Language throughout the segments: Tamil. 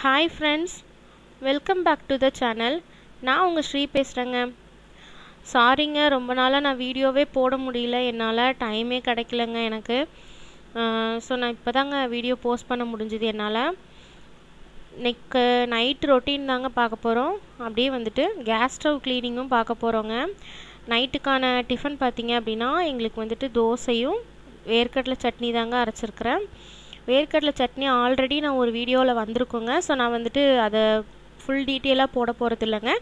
Hi friends welcome back to the channel நான் உங்கள் ஸ்ரீ பேசுகிறேங்க சாரிங்க ரொம்ப நாளாக நான் வீடியோவே போட முடியல. என்னால் டைமே கிடைக்கலங்க எனக்கு. ஸோ நான் இப்போ தாங்க வீடியோ போஸ்ட் பண்ண முடிஞ்சுது என்னால். நெக்கு நைட் ரொட்டீன் தாங்க பார்க்க போகிறோம் அப்படியே வந்துட்டு கேஸ் ஸ்டவ் க்ளீனிங்கும் பார்க்க போகிறோங்க நைட்டுக்கான டிஃபன் பார்த்தீங்க அப்படின்னா எங்களுக்கு வந்துட்டு தோசையும் வேர்க்கடலை சட்னி தாங்க அரைச்சிருக்கிறேன். வேர்க்கடலை சட்னி ஆல்ரெடி நான் ஒரு வீடியோவில் வந்திருக்கோங்க. ஸோ நான் வந்துட்டு அதை ஃபுல் டீட்டெயிலாக போட போகிறது இல்லைங்க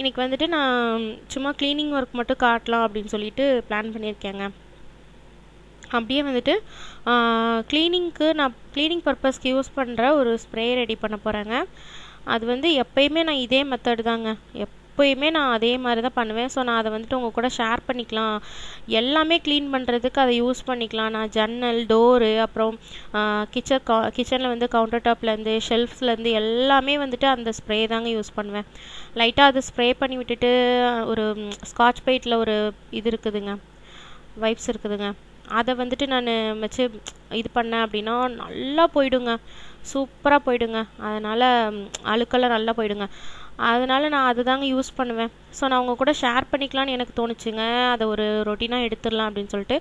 இன்றைக்கி வந்துட்டு நான் சும்மா க்ளீனிங் ஒர்க் மட்டும் காட்டலாம் அப்படின்னு சொல்லிட்டு பிளான் பண்ணியிருக்கேங்க. அப்படியே வந்துட்டு க்ளீனிங்க்கு நான் க்ளீனிங் பர்பஸ்க்கு யூஸ் பண்ணுற ஒரு ஸ்ப்ரே ரெடி பண்ண போகிறேங்க அது வந்து எப்பயுமே நான் இதே மெத்தடு தாங்க. எப்போயுமே நான் அதே மாதிரி தான் பண்ணுவேன். ஸோ நான் அதை வந்துட்டு உங்கள் கூட ஷேர் பண்ணிக்கலாம். எல்லாமே க்ளீன் பண்ணுறதுக்கு அதை யூஸ் பண்ணிக்கலாம். நான் ஜன்னல் டோரு அப்புறம் கிச்சன் கா கிச்சனில் வந்து கவுண்டர் டாப்லேருந்து ஷெல்ஃப்ஸ்லேருந்து எல்லாமே வந்துட்டு அந்த ஸ்ப்ரே தாங்க யூஸ் பண்ணுவேன். லைட்டாக அதை ஸ்ப்ரே பண்ணி விட்டுட்டு ஒரு ஸ்காட்ச் பெயிட்டில் ஒரு இது இருக்குதுங்க வைப்ஸ் இருக்குதுங்க. அதை வந்துட்டு நான் வச்சு இது பண்ணேன் அப்படின்னா நல்லா போயிடுங்க. சூப்பராக போயிடுங்க. அதனால் அழுக்கெல்லாம் நல்லா போயிடுங்க. அதனால் நான் அதுதாங்க யூஸ் பண்ணுவேன். ஸோ நான் உங்கள் கூட ஷேர் பண்ணிக்கலான்னு எனக்கு தோணுச்சுங்க. அதை ஒரு ரொட்டீனாக எடுத்துடலாம் அப்படின்னு சொல்லிட்டு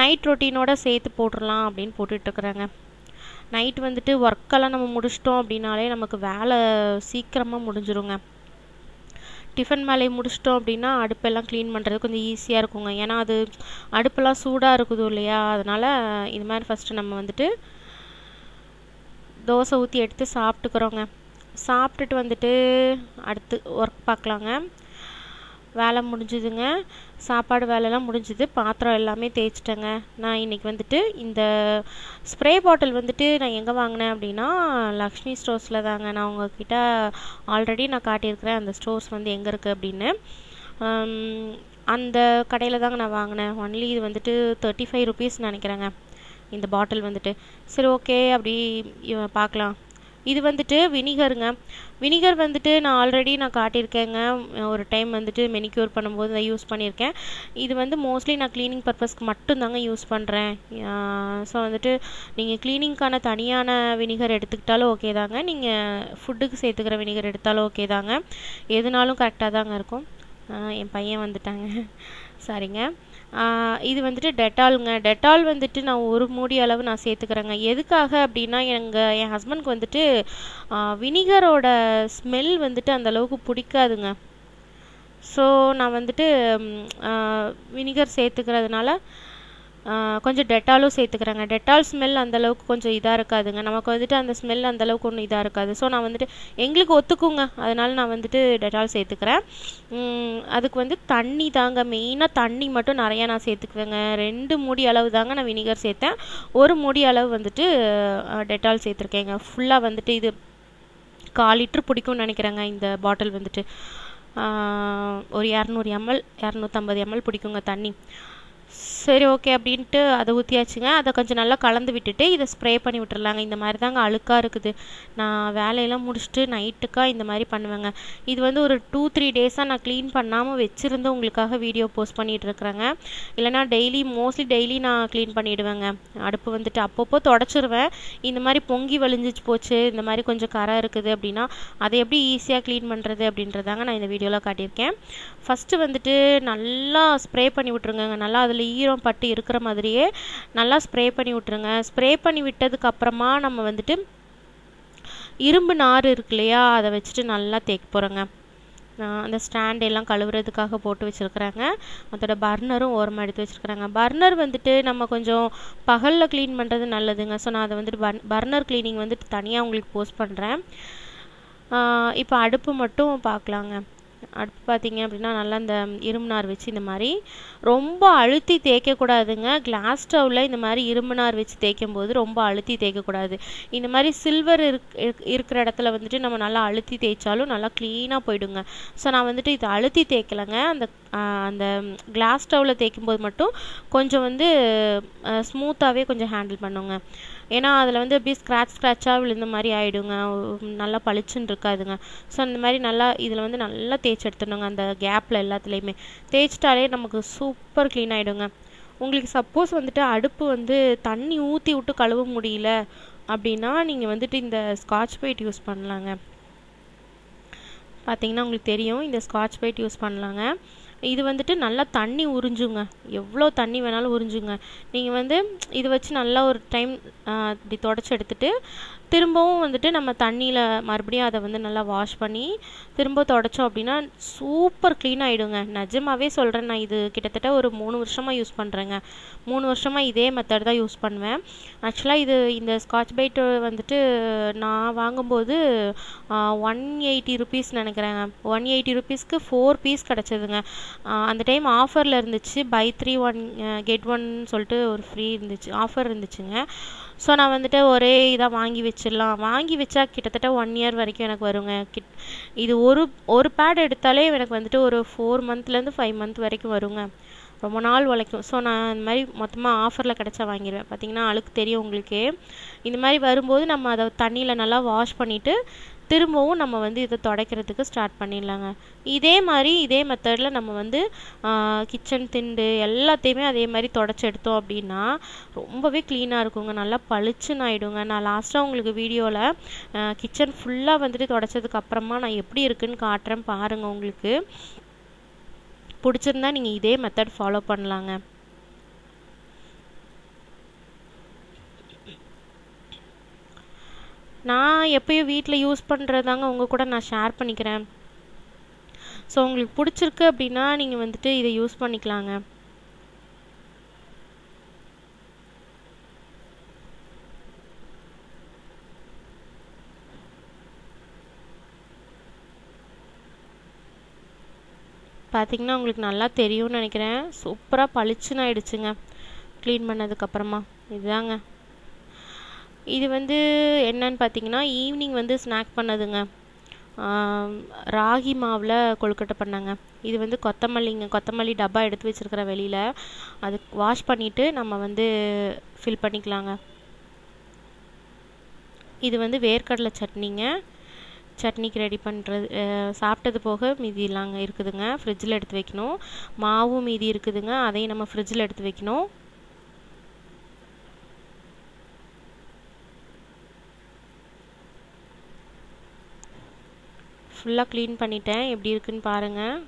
நைட் ரொட்டீனோட சேர்த்து போட்டுடலாம் அப்படின்னு போட்டுட்ருக்குறேங்க நைட் வந்துட்டு ஒர்க்கெல்லாம் நம்ம முடிச்சிட்டோம் அப்படின்னாலே நமக்கு வேலை சீக்கிரமாக முடிஞ்சிருங்க. டிஃபன் மேலே முடிச்சிட்டோம் அப்படின்னா அடுப்பெல்லாம் க்ளீன் பண்ணுறது கொஞ்சம் ஈஸியாக இருக்குங்க. ஏன்னா அது அடுப்பெல்லாம் சூடாக இருக்குது இல்லையா? அதனால் இது மாதிரி ஃபஸ்ட்டு நம்ம வந்துட்டு தோசை ஊற்றி எடுத்து சாப்பிட்டுக்கிறோங்க. சாப்பிட்டுட்டு வந்துட்டு அடுத்து ஒர்க் பார்க்கலாங்க. வேலை முடிஞ்சுதுங்க. சாப்பாடு வேலைலாம் முடிஞ்சுது. பாத்திரம் எல்லாமே தேய்ச்சிட்டேங்க. நான் இன்றைக்கி வந்துட்டு இந்த ஸ்ப்ரே பாட்டில் வந்துட்டு நான் எங்கே வாங்கினேன் அப்படின்னா லக்ஷ்மி ஸ்டோர்ஸில் தாங்க. நான் உங்ககிட்ட ஆல்ரெடி நான் காட்டியிருக்கிறேன். அந்த ஸ்டோர்ஸ் வந்து எங்கே இருக்குது அப்படின்னு. அந்த கடையில் தாங்க நான் வாங்கினேன். ஒன்லி இது வந்துட்டு தேர்ட்டி ஃபைவ் ருபீஸ் நினைக்கிறேங்க. இந்த பாட்டில் வந்துட்டு. சரி ஓகே அப்படி பார்க்கலாம். இது வந்துட்டு வினிகருங்க. வினிகர் வந்துட்டு நான் ஆல்ரெடி நான் காட்டியிருக்கேங்க. ஒரு டைம் வந்துட்டு மெனிக்யூர் பண்ணும்போது நான் யூஸ் பண்ணியிருக்கேன். இது வந்து மோஸ்ட்லி நான் க்ளீனிங் பர்பஸ்க்கு மட்டும்தாங்க யூஸ் பண்ணுறேன் ஸோ வந்துட்டு நீங்கள் க்ளீனிங்க்கான தனியான வினிகர் எடுத்துக்கிட்டாலும் ஓகே தாங்க. நீங்கள் ஃபுட்டுக்கு சேர்த்துக்கிற வினிகர் எடுத்தாலும் ஓகே தாங்க. எதுனாலும் கரெக்டாக தாங்க இருக்கும். என் பையன் வந்துட்டாங்க. சரிங்க. இது வந்துட்டு டெட்டாலுங்க. டெட்டால் வந்துட்டு நான் ஒரு மூடி அளவு நான் சேர்த்துக்கிறேங்க. எதுக்காக அப்படின்னா எங்கள் என் ஹஸ்பண்ட்க்கு வந்துட்டு வினிகரோட ஸ்மெல் வந்துட்டு அந்த அளவுக்கு பிடிக்காதுங்க. ஸோ நான் வந்துட்டு வினிகர் சேர்த்துக்கிறதுனால கொஞ்சம் டெட்டாலும் சேர்த்துக்கிறேங்க. டெட்டால் ஸ்மெல் அந்தளவுக்கு கொஞ்சம் இதாக இருக்காதுங்க. நமக்கு வந்துட்டு அந்த ஸ்மெல் அந்தளவுக்கு ஒன்றும் இதாக இருக்காது. ஸோ நான் வந்துட்டு எங்களுக்கு ஒத்துக்குங்க. அதனால் நான் வந்துட்டு டெட்டால் சேர்த்துக்கிறேன். அதுக்கு வந்து தண்ணி தாங்க. மெயினாக தண்ணி மட்டும் நிறையா நான் சேர்த்துக்குவேங்க. ரெண்டு மூடி அளவு தாங்க நான் வினிகர் சேர்த்தேன். ஒரு மூடி அளவு வந்துட்டு டெட்டால் சேர்த்துருக்கேங்க. ஃபுல்லாக வந்துட்டு இது கால் லிட்ரு பிடிக்கும்னு நினைக்கிறேங்க இந்த பாட்டில் வந்துட்டு. ஒரு இரநூறு எம்எல் இரநூத்தம்பது எம்எல் பிடிக்குங்க தண்ணி. சரி ஓகே அப்படின்ட்டு அதை ஊற்றியாச்சுங்க அதை கொஞ்சம் நல்லா கலந்து விட்டுட்டு இதை ஸ்ப்ரே பண்ணி விட்டுறலாங்க. இந்த மாதிரி தாங்க அழுக்காக இருக்குது. நான் வேலையெல்லாம் முடிச்சுட்டு நைட்டுக்காக இந்த மாதிரி பண்ணுவேங்க. இது வந்து ஒரு டூ த்ரீ டேஸாக நான் க்ளீன் பண்ணாமல் வச்சுருந்து உங்களுக்காக வீடியோ போஸ்ட் பண்ணிகிட்ருக்குறேங்க இல்லைனா டெய்லி மோஸ்ட்லி டெய்லி நான் க்ளீன் பண்ணிவிடுவேங்க அடுப்பு வந்துட்டு அப்பப்போ தொடச்சிருவேன். இந்த மாதிரி பொங்கி வலிஞ்சிச்சு போச்சு இந்த மாதிரி கொஞ்சம் கரை இருக்குது அப்படின்னா அதை எப்படி ஈஸியாக க்ளீன் பண்ணுறது அப்படின்றதாங்க நான் இந்த வீடியோவில் காட்டியிருக்கேன். ஃபஸ்ட்டு வந்துட்டு நல்லா ஸ்ப்ரே பண்ணி விட்ருங்க நல்லா அதில் ஈரம் ஈரம் பட்டு இருக்கிற மாதிரியே நல்லா ஸ்ப்ரே பண்ணி விட்டுருங்க. ஸ்ப்ரே பண்ணி விட்டதுக்கு அப்புறமா நம்ம வந்துட்டு இரும்பு நார் இருக்கு இல்லையா அதை வச்சுட்டு நல்லா தேய்க்க போகிறோங்க அந்த ஸ்டாண்ட் எல்லாம் கழுவுறதுக்காக போட்டு வச்சுருக்குறாங்க. அதோட பர்னரும் ஓரமாக எடுத்து வச்சுருக்குறாங்க. பர்னர் வந்துட்டு நம்ம கொஞ்சம் பகலில் க்ளீன் பண்ணுறது நல்லதுங்க. ஸோ நான் அதை வந்துட்டு பர் பர்னர் க்ளீனிங் வந்துட்டு தனியாக உங்களுக்கு போஸ்ட் பண்ணுறேன் இப்போ அடுப்பு மட்டும் பார்க்கலாங்க. அடுத்து பார்த்தீங்க அப்படின்னா நல்லா இந்த இரும்புனார் வச்சு இந்த மாதிரி ரொம்ப அழுத்தி தேய்க்கக்கூடாதுங்க. கிளாஸ் ஸ்டவ்வில் இந்த மாதிரி இரும்புனார் வச்சு தேய்க்கும் போது ரொம்ப அழுத்தி தேய்க்கக்கூடாது. இந்த மாதிரி சில்வர் இருக் இருக்கிற இடத்துல வந்துட்டு நம்ம நல்லா அழுத்தி தேய்ச்சாலும் நல்லா க்ளீனாக போயிடுங்க. ஸோ நான் வந்துட்டு இதை அழுத்தி தேய்க்கலைங்க. அந்த அந்த கிளாஸ் ஸ்டவ்வில் தேய்க்கும் போது மட்டும் கொஞ்சம் வந்து ஸ்மூத்தாகவே கொஞ்சம் ஹேண்டில் பண்ணுங்க. ஏன்னா அதில் வந்து அப்படியே ஸ்க்ராட்ச் ஸ்க்ராட்சாக விழுந்த மாதிரி ஆகிடுங்க நல்லா பளிச்சுன்னு இருக்காதுங்க. ஸோ அந்த மாதிரி நல்லா இதில் வந்து நல்லா தேய்ச்சி எடுத்துடுங்க அந்த கேப்பில் எல்லாத்துலேயுமே. தேய்ச்சிட்டாலே நமக்கு சூப்பர் க்ளீன் ஆகிடுங்க உங்களுக்கு சப்போஸ் வந்துட்டு அடுப்பு வந்து தண்ணி ஊற்றி விட்டு கழுவ முடியல அப்படின்னா நீங்கள் வந்துட்டு இந்த ஸ்காட்ச் பைட் யூஸ் பண்ணலாங்க. பார்த்தீங்கன்னா உங்களுக்கு தெரியும் இந்த ஸ்காட்ச் பைட் யூஸ் பண்ணலாங்க. இது வந்துட்டு நல்லா தண்ணி உறிஞ்சுங்க. எவ்வளோ தண்ணி வேணாலும் உறிஞ்சுங்க. நீங்கள் வந்து இதை வச்சு நல்லா ஒரு டைம் இப்படி தொடச்சி எடுத்துட்டு திரும்பவும் வந்துட்டு நம்ம தண்ணியில் மறுபடியும் அதை வந்து நல்லா வாஷ் பண்ணி திரும்ப தொடச்சோம் அப்படின்னா சூப்பர் க்ளீன் ஆகிடுங்க நிஜமாவே சொல்கிறேன் நான் இது கிட்டத்தட்ட ஒரு மூணு வருஷமாக யூஸ் பண்ணுறேங்க மூணு வருஷமாக இதே மெத்தட் தான் யூஸ் பண்ணுவேன். ஆக்சுவலாக இது இந்த ஸ்காட்ச் பைட்டு வந்துட்டு நான் வாங்கும்போது ஒன் எயிட்டி ருபீஸ் நினைக்கிறேங்க. ஒன் எயிட்டி ருபீஸ்க்கு ஃபோர் பீஸ் கிடச்சிதுங்க. அந்த டைம் ஆஃபரில் இருந்துச்சு. Buy three one get one சொல்லிட்டு ஒரு ஃப்ரீ இருந்துச்சு ஆஃபர் இருந்துச்சுங்க. ஸோ நான் வந்துட்டு ஒரே இதாக வாங்கி வச்சிடலாம். வாங்கி வச்சா கிட்டத்தட்ட ஒன் இயர் வரைக்கும் எனக்கு வருங்க. கிட் இது ஒரு ஒரு பேட் எடுத்தாலே எனக்கு வந்துட்டு ஒரு ஃபோர் மந்த்லேருந்து ஃபைவ் மந்த் வரைக்கும் வருங்க. ரொம்ப நாள் உழைக்கும். ஸோ நான் இந்த மாதிரி மொத்தமாக ஆஃபரில் கிடச்சா வாங்கிடுவேன் பார்த்தீங்கன்னா அழுக்கு தெரியும் உங்களுக்கே. இந்த மாதிரி வரும்போது நம்ம அதை தண்ணியில் நல்லா வாஷ் பண்ணிவிட்டு திரும்பவும் நம்ம வந்து இதை துடைக்கிறதுக்கு ஸ்டார்ட் பண்ணிடலாங்க. இதே மாதிரி இதே மெத்தடில் நம்ம வந்து கிச்சன் திண்டு எல்லாத்தையுமே அதே மாதிரி தொடச்சி எடுத்தோம் அப்படின்னா ரொம்பவே க்ளீனாக இருக்குங்க. நல்லா பளிச்சுன்னு ஆகிடுங்க நான் லாஸ்ட்டாக உங்களுக்கு வீடியோவில் கிச்சன் ஃபுல்லாக வந்துட்டு தொடச்சதுக்கு அப்புறமா நான் எப்படி இருக்குன்னு காட்டுறேன் பாருங்கள் உங்களுக்கு. பிடிச்சிருந்தா நீங்கள் இதே மெத்தட் ஃபாலோ பண்ணலாங்க. நான் எப்பயும் வீட்டில் யூஸ் பண்ணுறதாங்க உங்கள் கூட நான் ஷேர் பண்ணிக்கிறேன். ஸோ உங்களுக்கு பிடிச்சிருக்கு அப்படின்னா நீங்கள் வந்துட்டு இதை யூஸ் பண்ணிக்கலாங்க. பார்த்திங்கன்னா உங்களுக்கு நல்லா தெரியும்னு நினைக்கிறேன். சூப்பராக பளிச்சுன்னு ஆயிடுச்சுங்க. க்ளீன் பண்ணதுக்கப்புறமா இதுதாங்க. இது வந்து என்னன்னு பார்த்தீங்கன்னா ஈவினிங் வந்து ஸ்நாக் பண்ணதுங்க. ராகி மாவில் கொழுக்கட்டை பண்ணாங்க. இது வந்து கொத்தமல்லிங்க கொத்தமல்லி டப்பா எடுத்து வச்சுருக்கிற வெளியில். அது வாஷ் பண்ணிவிட்டு நம்ம வந்து ஃபில் பண்ணிக்கலாங்க. இது வந்து வேர்க்கடலை சட்னிங்க. சட்னிக்கு ரெடி பண்ணுறது சாப்பிட்டது போக மீதி இல்லாங்க இருக்குதுங்க. ஃப்ரிட்ஜில் எடுத்து வைக்கணும். மாவும் மீதி இருக்குதுங்க. அதையும் நம்ம ஃப்ரிட்ஜில் எடுத்து வைக்கணும். ஃபுல்லாக க்ளீன் பண்ணிட்டேன். எப்படி இருக்குன்னு பாருங்கள்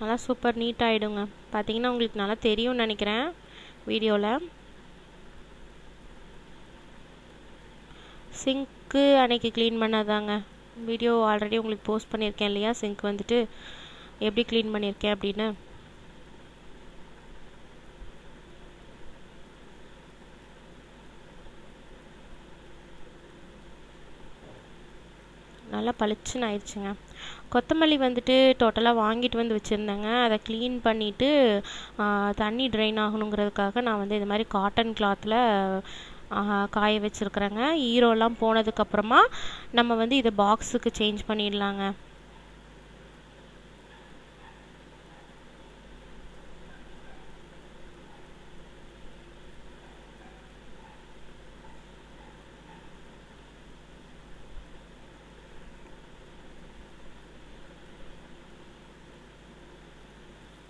நல்லா சூப்பர் நீட் ஆகிடுங்க பார்த்தீங்கன்னா உங்களுக்கு நல்லா தெரியும்னு நினைக்கிறேன் வீடியோவில் சிங்க்கு அன்னைக்கு க்ளீன் பண்ணாதாங்க. வீடியோ ஆல்ரெடி உங்களுக்கு போஸ்ட் பண்ணியிருக்கேன் இல்லையா? சிங்க் வந்துட்டு எப்படி க்ளீன் பண்ணியிருக்கேன் அப்படின்னு. நல்லா பளிச்சுன்னு ஆயிடுச்சுங்க. கொத்தமல்லி வந்துட்டு டோட்டலாக வாங்கிட்டு வந்து வச்சுருந்தேங்க. அதை க்ளீன் பண்ணிவிட்டு தண்ணி ட்ரைன் ஆகணுங்கிறதுக்காக நான் வந்து இது மாதிரி காட்டன் கிளாத்தில் காய வச்சுருக்குறேங்க. ஈரோலாம் போனதுக்கப்புறமா நம்ம வந்து இதை பாக்ஸுக்கு சேஞ்ச் பண்ணிடலாங்க.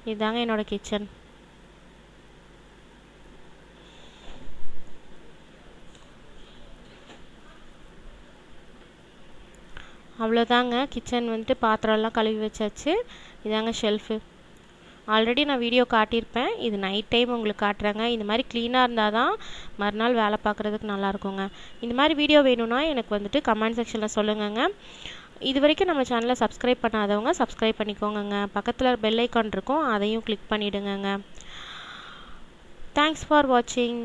இதுதாங்க என்னோட கிச்சன் அவ்வளோதாங்க. கிச்சன் வந்துட்டு பாத்திரம்லாம் கழுவி வச்சாச்சு. இதாங்க ஷெல்ஃபு ஆல்ரெடி நான் வீடியோ காட்டியிருப்பேன். இது நைட் டைம் உங்களுக்கு காட்டுறேங்க. இந்த மாதிரி க்ளீனாக இருந்தால் தான் மறுநாள் வேலை பார்க்குறதுக்கு நல்லாயிருக்குங்க இந்த மாதிரி வீடியோ வேணும்னா எனக்கு வந்துட்டு கமெண்ட் செக்ஷனில் சொல்லுங்கங்க. இது வரைக்கும் நம்ம சேனலை சப்ஸ்கிரைப் பண்ணாதவங்க சப்ஸ்கிரைப் பண்ணிக்கோங்கங்க. பக்கத்தில் பெல் ஐக்கான் இருக்கும் அதையும் கிளிக் பண்ணிவிடுங்கங்க தேங்க்ஸ் ஃபார் வாட்சிங்